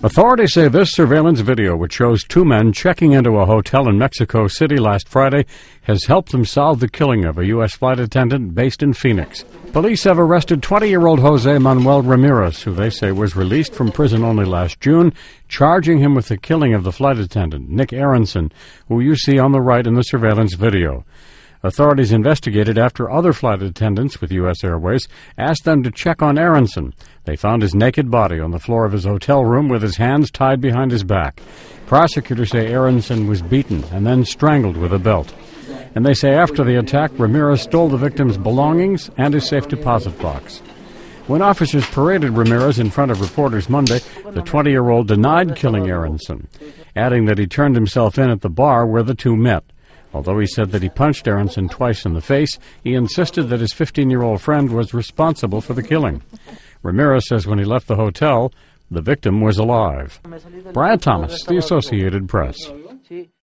Authorities say this surveillance video, which shows two men checking into a hotel in Mexico City last Friday, has helped them solve the killing of a U.S. flight attendant based in Phoenix. Police have arrested 20 year old Jose Manuel Ramirez, who they say was released from prison only last June, charging him with the killing of the flight attendant, Nick Aronson, who you see on the right in the surveillance video. Authorities investigated after other flight attendants with U.S. Airways asked them to check on Aronson. They found his naked body on the floor of his hotel room with his hands tied behind his back. Prosecutors say Aronson was beaten and then strangled with a belt. And they say after the attack, Ramirez stole the victim's belongings and his safe deposit box. When officers paraded Ramirez in front of reporters Monday, the 20 year old denied killing Aronson, adding that he turned himself in at the bar where the two met. Although he said that he punched Aronson twice in the face, he insisted that his 15 year old friend was responsible for the killing. Ramirez says when he left the hotel, the victim was alive. Brad Thomas, The Associated Press.